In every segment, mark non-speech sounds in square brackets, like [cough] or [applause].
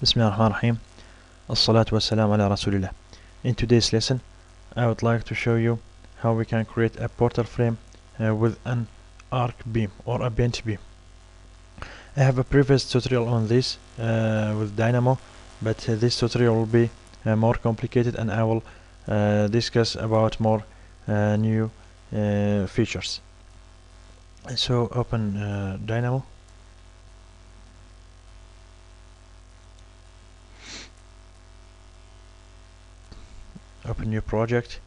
Bismillah ar-Rahman ar-Rahim. Ala Rasulillah. In today's lesson, I would like to show you how we can create a portal frame uh, with an arc beam or a bent beam. I have a previous tutorial on this uh, with Dynamo, but uh, this tutorial will be uh, more complicated and I will uh, discuss about more uh, new features. So open uh, Open new project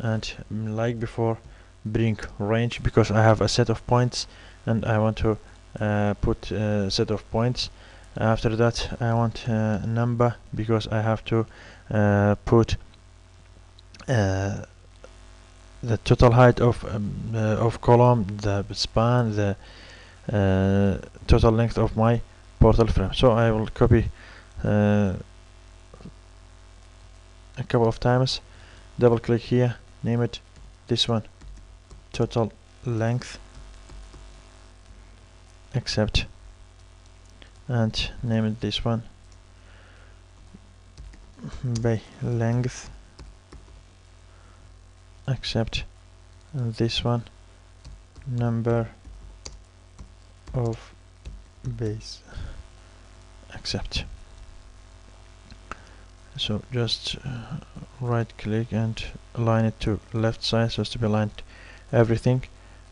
and mm, like before bring range because I have a set of points and I want to uh, put a set of points. After that I want a number because I have to uh, put uh, the total height of um, uh, of column the span the uh, total length of my portal frame. So I will copy uh, a couple of times double click here name it this one. Total length. Accept. And name it this one. By length. Accept. And this one. Number of base. Accept so just uh, right click and align it to left side so as to be aligned everything.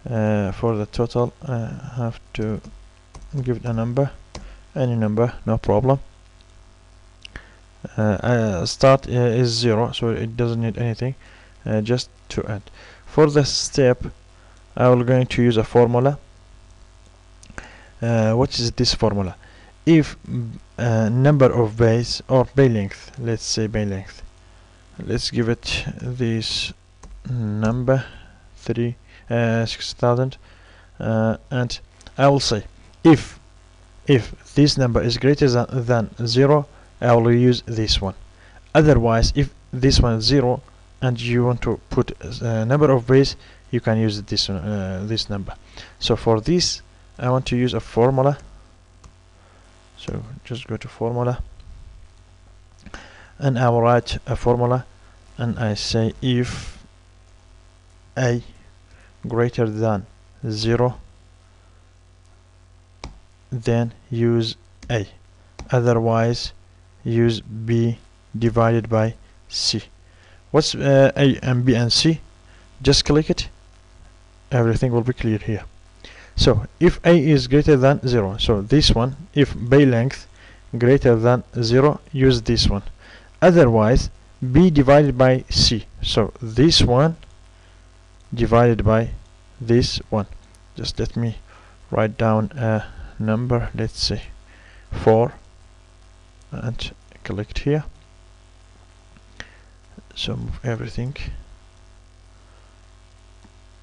Uh, for the total I have to give it a number any number no problem. Uh, uh, start uh, is zero so it doesn't need anything uh, just to add. For the step I will going to use a formula. Uh, what is this formula? If uh, number of bays or bay length let's say bay length. Let's give it this number 3 uh, 6000 uh, and I will say if if this number is greater than, than 0 I will use this one. Otherwise if this one is 0 and you want to put a number of bays you can use this uh, this number. So for this I want to use a formula so just go to formula. And I will write a formula and I say if a greater than 0 then use a. Otherwise use b divided by c. What's uh, a and b and c? Just click it. Everything will be clear here so if a is greater than 0 so this one if bay length greater than 0 use this one. Otherwise b divided by c. So this one divided by this one. Just let me write down a number let's say 4 and click here. So move everything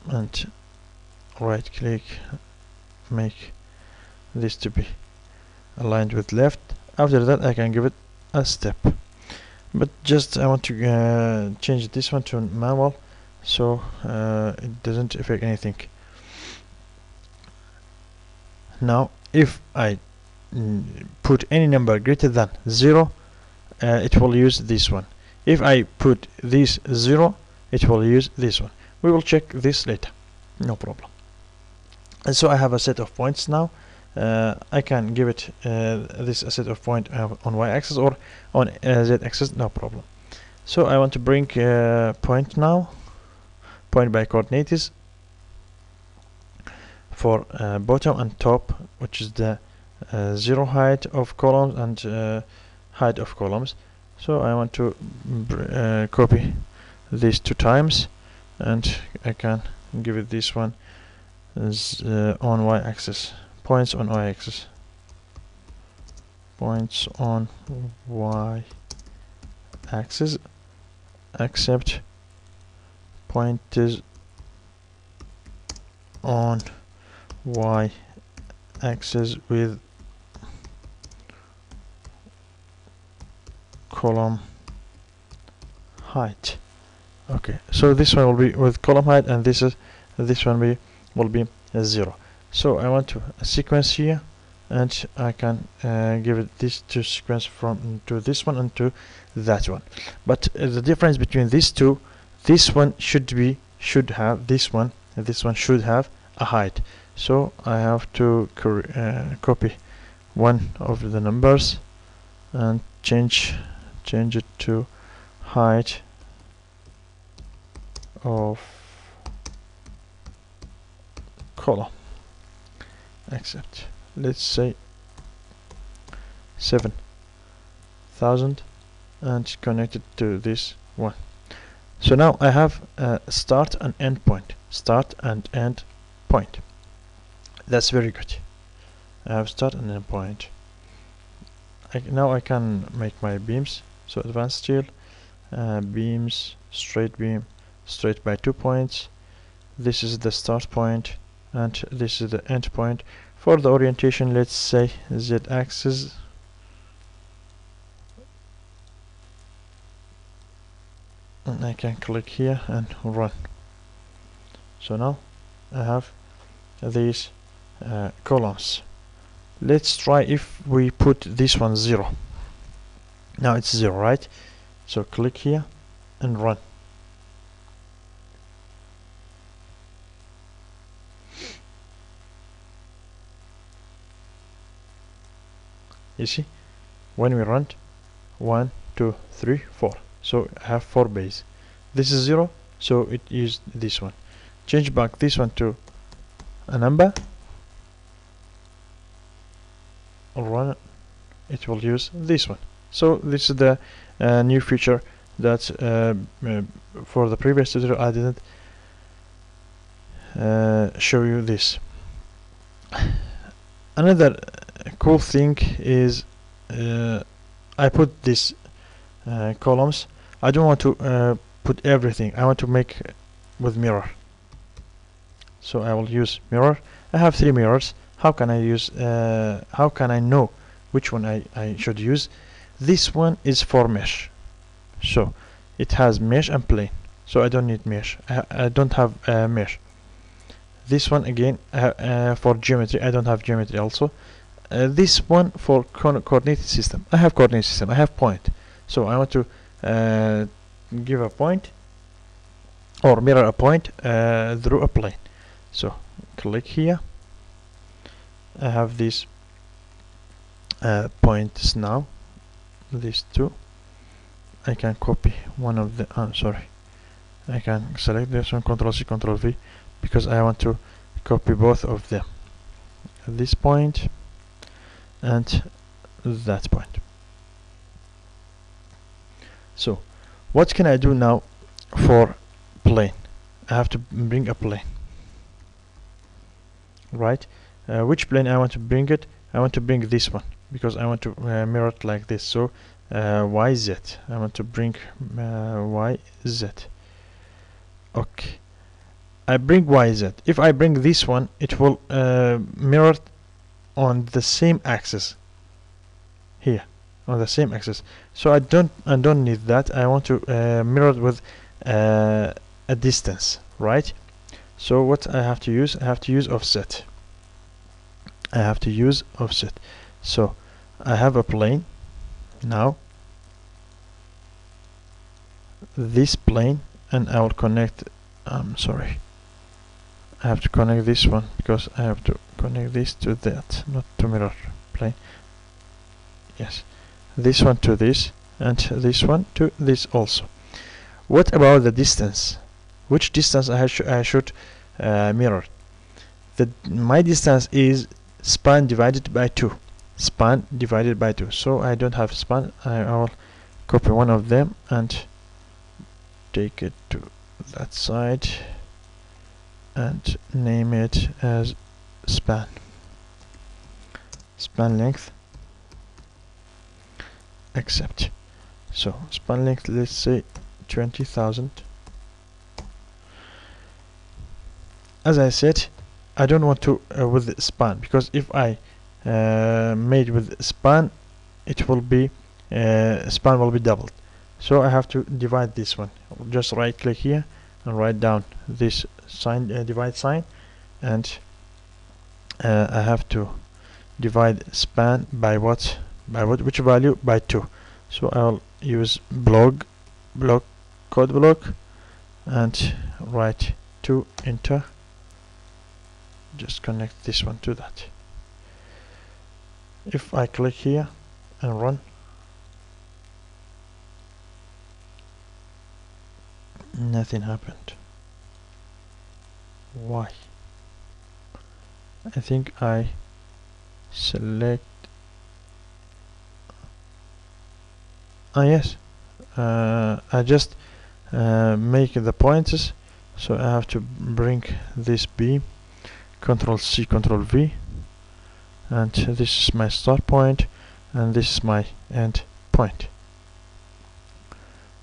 and right click make this to be aligned with left. After that I can give it a step. But just I want to uh, change this one to manual so uh, it doesn't affect anything. Now if I mm, put any number greater than 0 uh, it will use this one. If I put this 0 it will use this one. We will check this later. No problem and so I have a set of points now. Uh, I can give it uh, this set of point uh, on y-axis or on uh, z-axis no problem. So I want to bring point now point by coordinates for bottom and top which is the zero height of columns and height of columns. So I want to uh, copy these two times and I can give it this one as uh, on y-axis. Points on y-axis. Points on y-axis except point is on y axis with column height. Okay so this one will be with column height and this is this one will be will be a zero. So I want to sequence here and I can uh, give it this two sequence from to this one and to that one. But uh, the difference between these two this one should be should have this one and this one should have a height. So I have to uh, copy one of the numbers and change change it to height of column accept let's say 7000 and connect it to this one. So now I have a start and end point. Start and end point. That's very good. I have start and end point. I, now I can make my beams. So advanced steel uh, beams straight beam straight by two points. This is the start point and this is the end point. For the orientation let's say z-axis and I can click here and run. So now I have these uh, columns. Let's try if we put this one zero. Now it's zero right? So click here and run you see when we run one two three four. So I have four base this is zero so it used this one. Change back this one to a number. Run it will use this one. So this is the uh, new feature that uh, uh, for the previous tutorial I didn't uh, show you this. [sighs] Another cool thing is uh, I put these uh, columns. I don't want to put everything. I want to make with mirror. So I will use mirror. I have three mirrors. How can I use uh, how can I know which one I, I should use? This one is for mesh. So it has mesh and plane. So I don't need mesh. I, I don't have uh, mesh. This one again uh, uh for geometry. I don't have geometry also uh, this one for coordinate system. I have coordinate system. I have point. So I want to uh, give a point or mirror a point through a plane. So click here. I have these uh, points now. These two. I can copy one of the I'm sorry. I can select this one control C control V because I want to copy both of them. At this point and that point. So what can I do now for plane? I have to bring a plane. Right? Uh, which plane I want to bring it? I want to bring this one because I want to uh, mirror it like this. So uh, YZ I want to bring uh, YZ okay. I bring YZ if I bring this one it will uh, mirror on the same axis. Here on the same axis. So I don't I don't need that. I want to uh, mirror it with uh, a distance right? So what I have to use I have to use offset. I have to use offset. So I have a plane now. This plane and I will connect I'm sorry I have to connect this one because I have to connect this to that not to mirror plane. Yes. This one to this and this one to this also. What about the distance? Which distance I, sh I should uh, mirror? The my distance is span divided by 2 span divided by 2 so I don't have span. I will copy one of them and take it to that side and name it as span. Span length accept so span length let's say 20,000 as I said I don't want to uh, with span because if I uh, made with span it will be uh, span will be doubled. So I have to divide this one. Just right click here and write down this sign uh, divide sign and uh, I have to divide span by what by what which value? By 2 so I'll use blog block code block and write 2 enter just connect this one to that. If I click here and run nothing happened. Why? I think I select ah yes. Uh, I just uh, make the pointers so I have to bring this B control C control V and this is my start point and this is my end point.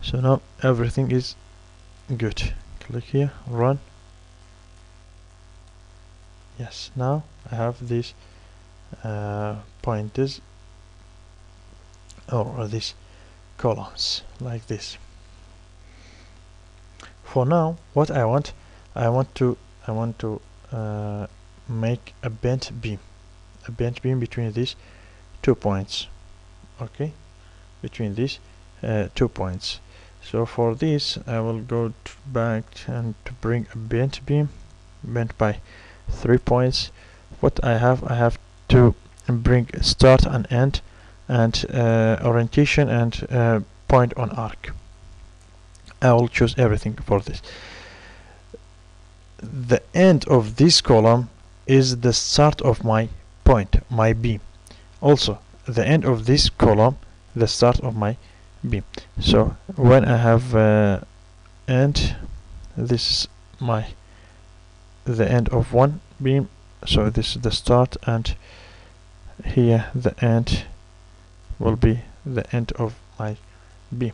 So now everything is good. Click here. Run. Yes now I have these uh, pointers. Or these columns like this. For now what I want I want to I want to uh, make a bent beam. A bent beam between these two points. Okay? Between these uh, two points so for this I will go back and to bring a bent beam bent by three points. What I have I have to bring start and end and uh, orientation and uh, point on arc. I will choose everything for this. The end of this column is the start of my point my beam. Also the end of this column the start of my beam so when I have uh, end this is my the end of one beam so this is the start and here the end will be the end of my beam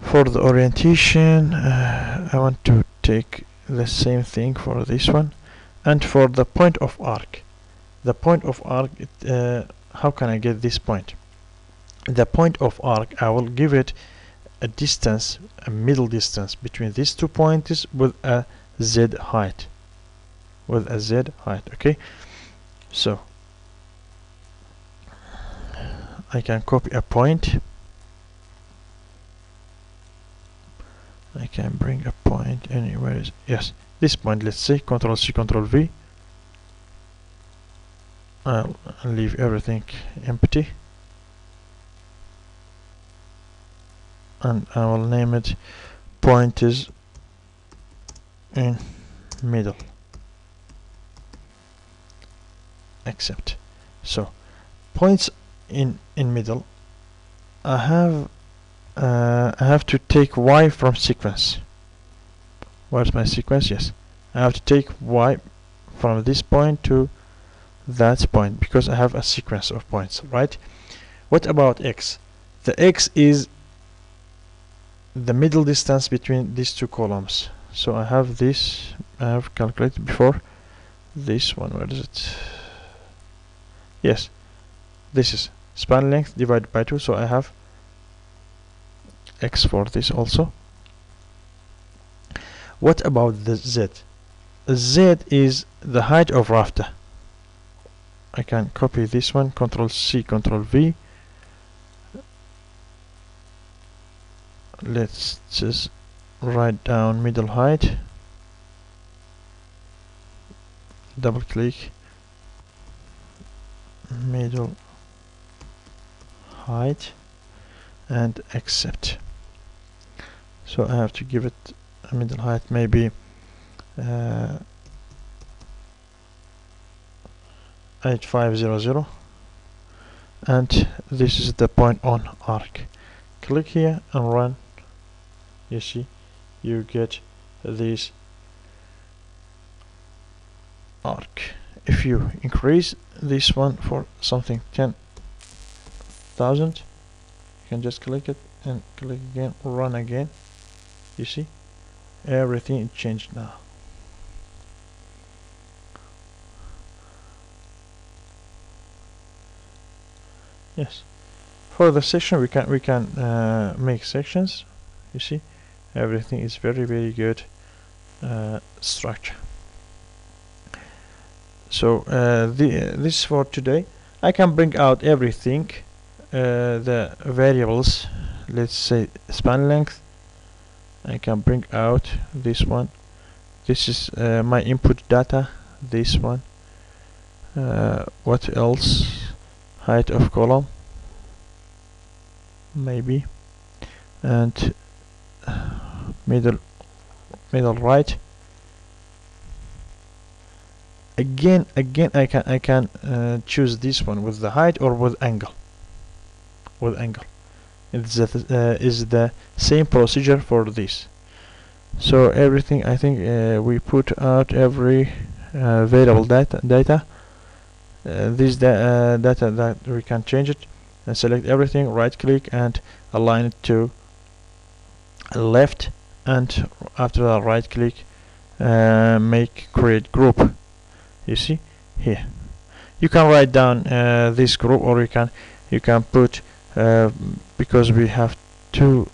for the orientation uh, I want to take the same thing for this one. And for the point of arc the point of arc it, uh, how can I get this point the point of arc I will give it a distance a middle distance between these two points with a z height. With a z height okay? So I can copy a point. I can bring a point anywhere yes this point let's say control C control V. I'll leave everything empty and I will name it point is in middle. Accept so points in in middle. I have uh, I have to take y from sequence. Where's my sequence? Yes. I have to take y from this point to that point because I have a sequence of points right? What about x? The x is the middle distance between these two columns. So I have this I have calculated before this one where is it? Yes this is span length divided by 2 so I have x for this also. What about the z? Z is the height of rafter. I can copy this one control C control V let's just write down middle height. Double click. Middle height. And accept. So I have to give it a middle height maybe uh, 8500 and this is the point on arc. Click here and run you see you get this arc. If you increase this one for something 10,000 you can just click it and click again run again. You see everything changed now. Yes. For the section we can we can uh, make sections. You see everything is very very good uh, structure. So uh, the, this for today. I can bring out everything uh, the variables let's say span length. I can bring out this one. This is uh, my input data this one. Uh, what else? Height of column maybe. And middle middle right. Again again I can I can uh, choose this one with the height or with angle. With angle. It's the, uh, is the same procedure for this. So everything I think uh, we put out every uh, variable data data. Uh, this da uh, data that we can change it. And select everything right click and align it to left and after that right click uh, make create group. You see? Here. You can write down uh, this group or you can you can put uh, because we have two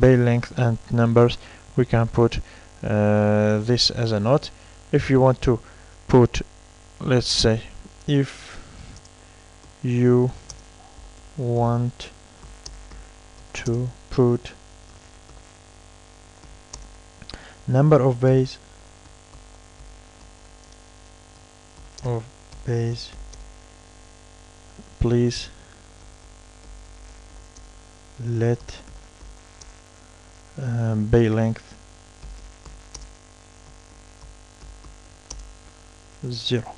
bay length and numbers we can put uh, this as a note if you want to put let's say if you want to put number of bays. Of base please. Let um, bay length. Zero.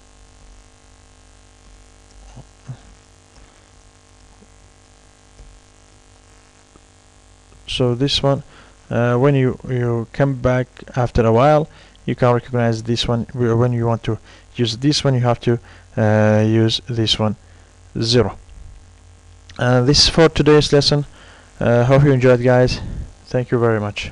So this one uh, when you you come back after a while you can recognize this one when you want to use this one you have to uh, use this one zero. Uh, this is for today's lesson. Uh, hope you enjoyed guys. Thank you very much